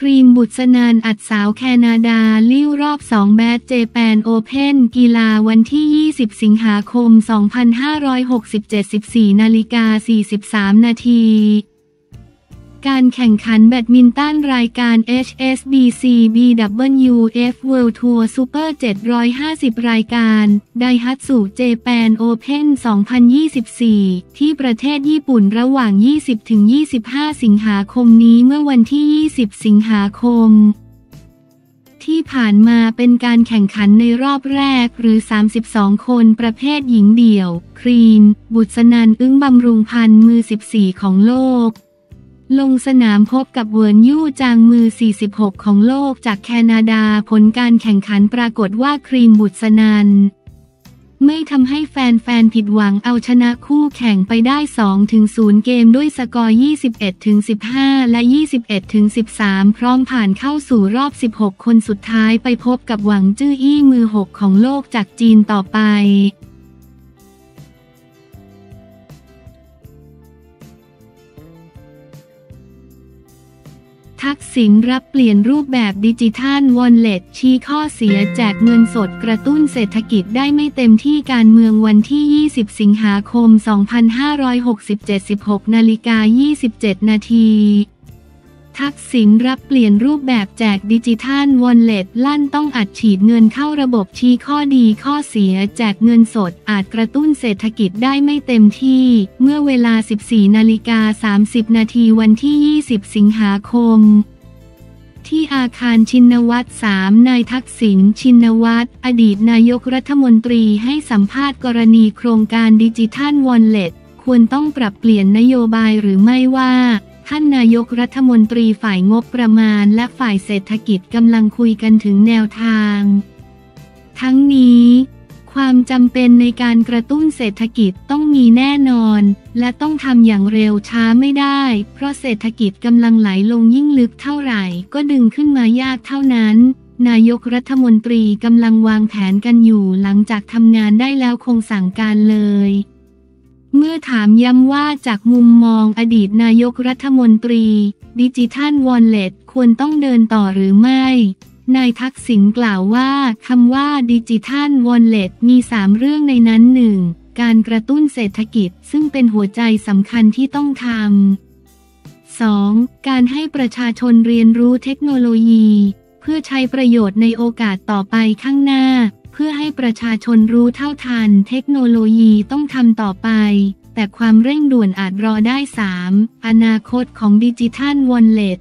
ครีมบุศนันทน์อัดสาวแคนาดา ลิ่วรอบ 2 แบดเจแปนโอเพนกีฬาวันที่ 20 สิงหาคม 2567 14นาฬิกา43 นาที การแข่งขันแบดมินตันรายการ HSBC BWF World Tour Super 750 รายการไดฮัตสุเจแปนโอเพน2024 ที่ประเทศญี่ปุ่นระหว่าง 20-25 สิงหาคมนี้เมื่อวันที่ 20 สิงหาคมที่ผ่านมาเป็นการแข่งขันในรอบแรกหรือ 32 คนประเภทหญิงเดี่ยว ครีน บุษนันอึ้งบำรุงพันธ์มือ 14 ของโลก ลงสนามพบกับเวิร์นยู่จางมือ 46 ของโลกจากแคนาดาผลการแข่งขันปรากฏว่าครีมบุษนันไม่ทำให้แฟนๆ ผิดหวังเอาชนะคู่แข่งไปได้ 2-0 เกมด้วยสกอร์ 21-15 และ 21-13 พร้อมผ่านเข้าสู่รอบ 16 คนสุดท้ายไปพบกับหวังจื้ออี้มือ 6 ของโลกจากจีนต่อไป ทักษิณรับเปลี่ยนรูปแบบดิจิทัลวอลเล็ตชี้ข้อเสียแจกเงินสดกระตุ้นเศรษฐกิจได้ไม่เต็มที่การเมืองวันที่ 20 สิงหาคม 2567 16นาฬิกา27 นาที ทักษิณรับเปลี่ยนรูปแบบแจกดิจิทัลวอลเล็ตลั่นต้องอัดฉีดเงินเข้าระบบชี้ข้อดีข้อเสียแจกเงินสดอาจกระตุ้นเศรษฐกิจได้ไม่เต็มที่ เมื่อเวลา 14 นาฬิกา 30 นาทีวันที่ 20 สิงหาคมที่อาคารชินวัตร3นายทักษิณชินวัตรอดีตนายกรัฐมนตรีให้สัมภาษณ์กรณีโครงการดิจิทัลวอลเล็ตควรต้องปรับเปลี่ยนนโยบายหรือไม่ว่า ท่านนายกรัฐมนตรีฝ่ายงบประมาณและฝ่ายเศรษฐกิจกำลังคุยกันถึงแนวทาง ทั้งนี้ ความจำเป็นในการกระตุ้นเศรษฐกิจต้องมีแน่นอน และต้องทำอย่างเร็วช้าไม่ได้ เพราะเศรษฐกิจกำลังไหลลงยิ่งลึกเท่าไหร่ ก็ดึงขึ้นมายากเท่านั้นนายกรัฐมนตรีกำลังวางแผนกันอยู่หลังจากทำงานได้แล้วคงสั่งการเลย เมื่อถามย้ำว่าจากมุมมองอดีตนายกรัฐมนตรี ดิจิทัลวอลเล็ตควรต้องเดินต่อหรือไม่ นายทักษิณกล่าวว่าคำว่าดิจิทัลวอลเล็ตมี 3 เรื่องในนั้นหนึ่งการกระตุ้นเศรษฐกิจซึ่งเป็นหัวใจสำคัญที่ต้องทำ 2. การให้ประชาชนเรียนรู้เทคโนโลยี เพื่อใช้ประโยชน์ในโอกาสต่อไปข้างหน้า พื่อให้ประชาชนรู้เท่าทัน เทคโนโลยีต้องทำต่อไป แต่ความเร่งด่วนอาจรอได้ 3. อนาคตของดิจิทัลวอลเล็ต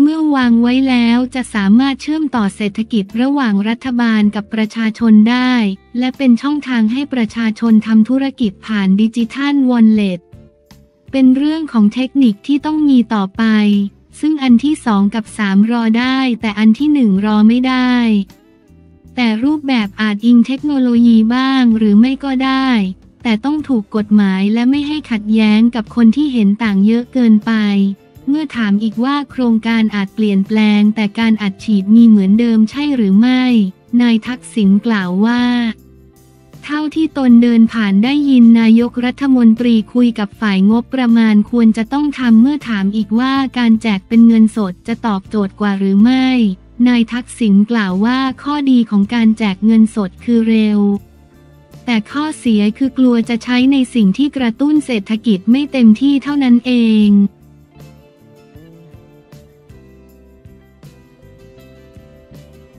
เมื่อวางไว้แล้วจะสามารถเชื่อมต่อเศรษฐกิจระหว่างรัฐบาลกับประชาชนได้ และเป็นช่องทางให้ประชาชนทำธุรกิจผ่านดิจิทัลวอลเล็ตเป็นเรื่องของเทคนิคที่ต้องมีต่อไป ซึ่งอันที่สองกับสามรอได้ แต่อันที่หนึ่งรอไม่ได้ แต่รูปแบบอาจอิงเทคโนโลยีบ้างหรือไม่ก็ได้ แต่ต้องถูกกฎหมายและไม่ให้ขัดแย้งกับคนที่เห็นต่างเยอะเกินไป เมื่อถามอีกว่าโครงการอาจเปลี่ยนแปลง แต่การอัดฉีดมีเหมือนเดิมใช่หรือไม่ นายทักษิณกล่าวว่าเท่าที่ตนเดินผ่านได้ยินนายกรัฐมนตรีคุยกับฝ่ายงบประมาณควรจะต้องทำเมื่อถามอีกว่าการแจกเป็นเงินสดจะตอบโจทย์กว่าหรือไม่ นายทักษิณกล่าวว่าข้อดีของการแจกเงินสดคือเร็ว แต่ข้อเสียคือกลัวจะใช้ในสิ่งที่กระตุ้นเศรษฐกิจไม่เต็มที่เท่านั้นเอง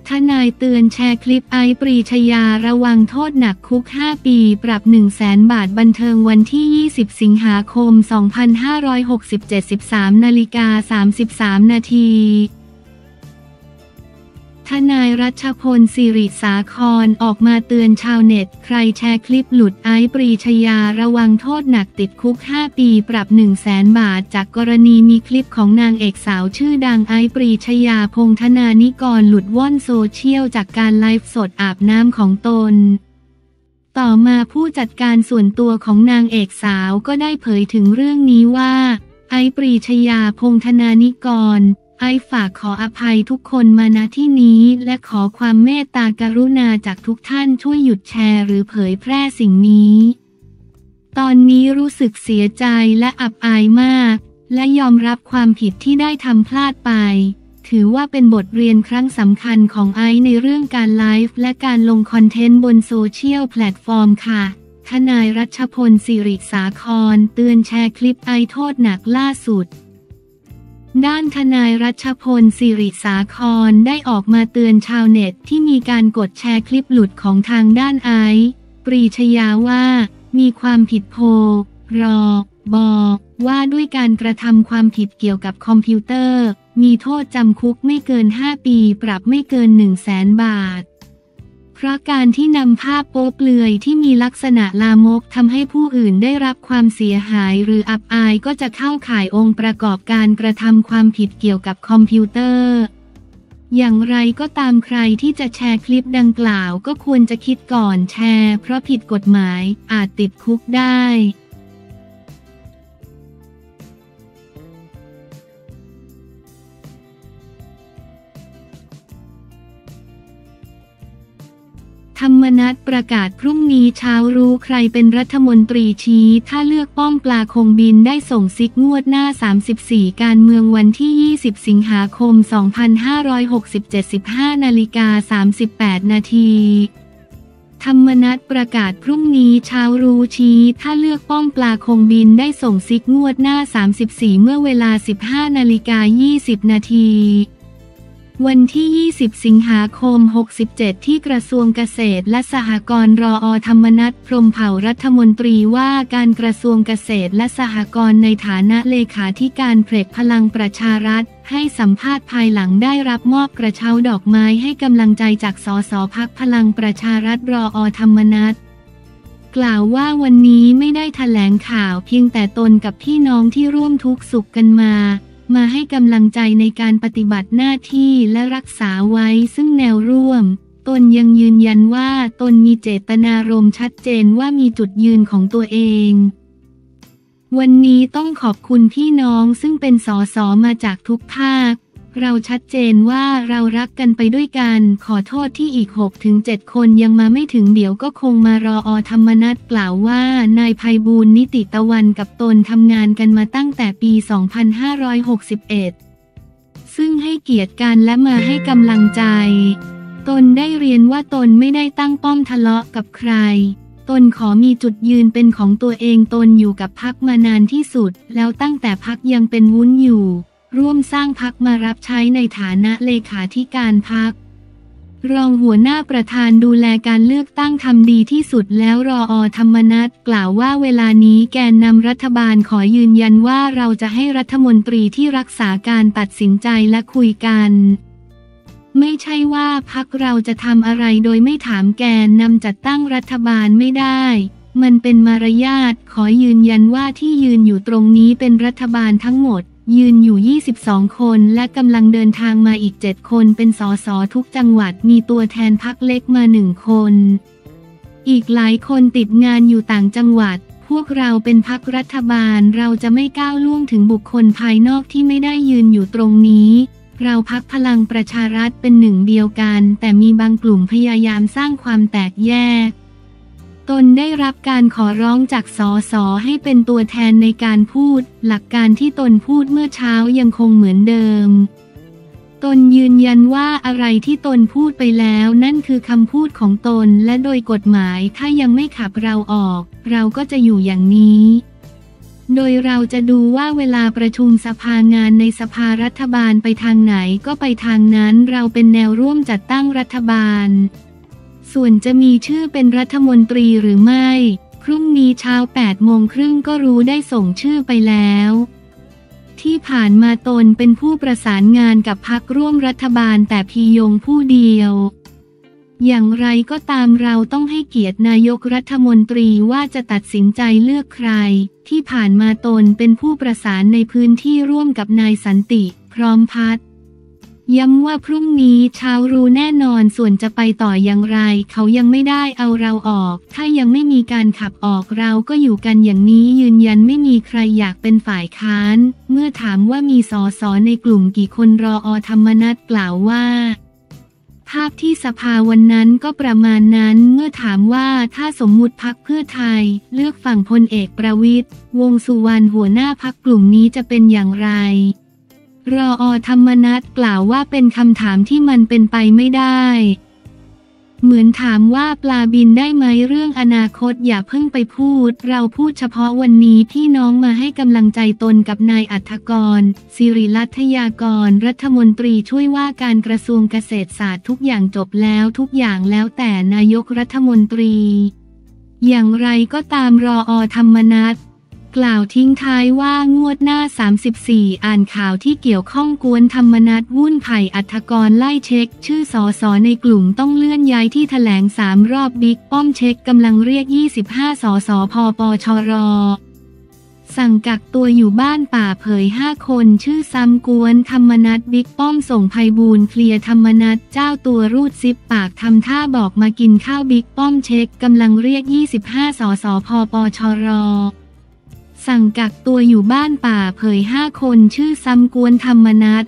ทนายเตือนแชร์คลิปไอปรีชยาระวังโทษหนักคุก 5 ปีปรับ 1 0 0 0 0แบาทบันเทิงวันที่ 20 สิงหาคม 2567 13นาฬิกา 33 นาที ทนายรัชพลสิริสาครออกมาเตือนชาวเน็ต ใครแชร์คลิปหลุดไอปรีชยาระวังโทษหนักติดคุก 5 ปีปรับ 1 0 0 0 0แสนบาท จากกรณีมีคลิปของนางเอกสาวชื่อดังไอปรีชยาพงธนานิกรหลุดว่อนโซเชียลจากการไลฟ์สดอาบน้ำของตน ต่อมาผู้จัดการส่วนตัวของนางเอกสาวก็ได้เผยถึงเรื่องนี้ว่า ไอปรีชยาพงธนานิกร ไอฝากขออภัยทุกคนมาณที่นี้ และขอความเมตตากรุณาจากทุกท่านช่วยหยุดแชร์หรือเผยแพร่สิ่งนี้ ตอนนี้รู้สึกเสียใจและอับอายมาก และยอมรับความผิดที่ได้ทำพลาดไป ถือว่าเป็นบทเรียนครั้งสำคัญของไอในเรื่องการไลฟ์และการลง content บน social platform ค่ะทนายรัชพลสิริสาคร เตือนแชร์คลิปไอโทษหนักล่าสุด ด้านทนายรัชพลสิริสาครได้ออกมาเตือนชาวเน็ตที่มีการกดแชร์คลิปหลุดของทางด้านไอซ์ปรีชยาว่า มีความผิดโพรอบอกว่าด้วยการกระทำความผิดเกี่ยวกับคอมพิวเตอร์ มีโทษจำคุกไม่เกิน 5 ปีปรับไม่เกิน 1 0 0 0 0แสนบาท เพราะการที่นำภาพโป๊เปลือยที่มีลักษณะลามกทำให้ผู้อื่นได้รับความเสียหายหรืออับอายก็จะเข้าข่ายองค์ประกอบการกระทำความผิดเกี่ยวกับคอมพิวเตอร์ อย่างไรก็ตามใครที่จะแชร์คลิปดังกล่าวก็ควรจะคิดก่อนแชร์ เพราะผิดกฎหมายอาจติดคุกได้ นัตประกาศพรุ่งนี้เช้ารู้ใครเป็นรัฐมนตรีชี้ ถ้าเลือกป้อมปลาคงบินได้ส่งซิกงวดหน้า 34 การเมืองวันที่ 20 สิงหาคม 2567 15นาฬิกา 38 นาทีธรรมนัตประกาศพรุ่งนี้เช้ารู้ชี้ ถ้าเลือกป้อมปลาคงบินได้ส่งซิกงวดหน้า 34 เมื่อเวลา 15 นาฬิกา 20 นาที วันที่ 20 สิงหาคม 67 ที่กระทรวงเกษตรและสหกรณ์รออธรรมนัฐพรมเผ่ารัฐมนตรีว่าการกระทรวงเกษตรและสหกรณ์ในฐานะเลขาธิการเพลกพลังประชารัฐ ให้สัมภาษณ์ภายหลังได้รับมอบกระเช้าดอกไม้ให้กำลังใจจากสสพักพลังประชารัฐรออธรรมนัฐกล่าวว่าวันนี้ไม่ได้ถแถลงข่าวเพียงแต่ตนกับพี่น้องที่ร่วมทุกข์สุขกันมา มาให้กำลังใจในการปฏิบัติหน้าที่และรักษาไว้ซึ่งแนวร่วม ตนยังยืนยันว่าตนมีเจตนารมณ์ชัดเจนว่ามีจุดยืนของตัวเองวันนี้ต้องขอบคุณพี่น้องซึ่งเป็นสอสอมาจากทุกภาค เราชัดเจนว่าเรารักกันไปด้วยกัน ขอโทษที่อีก6ถึง7คนยังมาไม่ถึงเดี๋ยวก็คงมารออธรรมนัตกล่าวว่านายภัยบูลนิติตะวันกับตนทำงานกันมาตั้งแต่ปี 2561 ซึ่งให้เกียรติกันและมาให้กำลังใจ ตนได้เรียนว่าตนไม่ได้ตั้งป้อมทะเลาะกับใครตนขอมีจุดยืนเป็นของตัวเองตนอยู่กับพักมานานที่สุด แล้วตั้งแต่พักยังเป็นวุ้นอยู่ ร่วมสร้างพักมารับใช้ในฐานะเลขาธิการพัก รองหัวหน้าประธานดูแลการเลือกตั้งทำดีที่สุดแล้วรออธรรมนัตกล่าวว่าเวลานี้แกนนำรัฐบาลขอยืนยันว่าเราจะให้รัฐมนตรีที่รักษาการตัดสินใจและคุยกันไม่ใช่ว่าพักเราจะทำอะไรโดยไม่ถามแกนนำจัดตั้งรัฐบาลไม่ได้ มันเป็นมารยาทขอยืนยันว่าที่ยืนอยู่ตรงนี้เป็นรัฐบาลทั้งหมด ยืนอยู่ 22 คนและกำลังเดินทางมาอีก 7 คนเป็นสสทุกจังหวัดมีตัวแทนพักเล็กมาหนึ่งคน อีกหลายคนติดงานอยู่ต่างจังหวัด พวกเราเป็นพักรัฐบาลเราจะไม่ก้าวล่วงถึงบุคคลภายนอกที่ไม่ได้ยืนอยู่ตรงนี้ เราพักพลังประชารัฐเป็นหนึ่งเดียวกัน แต่มีบางกลุ่มพยายามสร้างความแตกแยก ตนได้รับการขอร้องจากสสให้เป็นตัวแทนในการพูด หลักการที่ตนพูดเมื่อเช้ายังคงเหมือนเดิม ตนยืนยันว่าอะไรที่ตนพูดไปแล้วนั่นคือคำพูดของตนและโดยกฎหมายถ้ายังไม่ขับเราออก เราก็จะอยู่อย่างนี้โดยเราจะดูว่าเวลาประชุมสภางานในสภารัฐบาลไปทางไหนก็ไปทางนั้นเราเป็นแนวร่วมจัดตั้งรัฐบาล ส่วนจะมีชื่อเป็นรัฐมนตรีหรือไม่ พรุ่งนี้เช้า8โมงครึ่งก็รู้ได้ส่งชื่อไปแล้ว ที่ผ่านมาตนเป็นผู้ประสานงานกับพักร่วมรัฐบาลแต่พียงผู้เดียว อย่างไรก็ตามเราต้องให้เกียรตินายกรัฐมนตรีว่าจะตัดสินใจเลือกใคร ที่ผ่านมาตนเป็นผู้ประสานในพื้นที่ร่วมกับนายสันติ พร้อมพัฒน์ ย้ำว่าพรุ่งนี้เช้ารู้แน่นอนส่วนจะไปต่ออย่างไร เขายังไม่ได้เอาเราออก ถ้ายังไม่มีการขับออกเราก็อยู่กันอย่างนี้ยืนยันไม่มีใครอยากเป็นฝ่ายค้าน เมื่อถามว่ามีสอสอในกลุ่มกี่คนรออธรรมนัตกล่าวว่า ภาพที่สภาวันนั้นก็ประมาณนั้นเมื่อถามว่าถ้าสมมุติพักเพื่อไทย เลือกฝั่งพลเอกประวิตยวงสุวรรณหัวหน้าพักกลุ่มนี้จะเป็นอย่างไร รออธรรมนัตกล่าวว่าเป็นคำถามที่มันเป็นไปไม่ได้ เหมือนถามว่าปลาบินได้ไหมเรื่องอนาคตอย่าเพิ่งไปพูด เราพูดเฉพาะวันนี้ที่น้องมาให้กำลังใจตนกับนายอัธกรสิริรัตยากร รัฐมนตรีช่วยว่าการกระทรวงเกษตรศาสตร์ทุกอย่างจบแล้วทุกอย่างแล้วแต่นายกรัฐมนตรี อย่างไรก็ตามรออธรรมนัต กล่าวทิ้งท้ายว่างวดหน้า 34 อ่านข่าวที่เกี่ยวข้องกวนธรรมนัตวุ่นไผ่อัธกรไล่เช็ค ชื่อสอสอในกลุ่มต้องเลื่อนย้ายที่ถแถลงสามรอบบิ๊กป้อมเช็คกำลังเรียก 25 สอสอพอปชรสั่งกักตัวอยู่บ้านป่าเผย 5 คนชื่อซ้ำกวน ธรรมนัตบิ๊กป้อมส่งภัยบูลเคลียร์ธรรมนัตเจ้าตัวรูดซิปปากทำท่าบอกมากินข้าวบิ๊กป้อมเช็คกำลังเรียก 25 สอสอพอปชร สั่งกักตัวอยู่บ้านป่าเผย 5 คนชื่อซ้ำกวนธรรมนัฐ